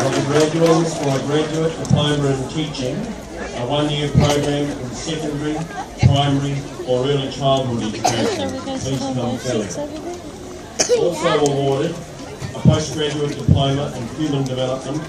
of the graduates for a graduate diploma in teaching, a one-year program in secondary, primary or early childhood education. Please come forward. Also awarded a postgraduate diploma in human development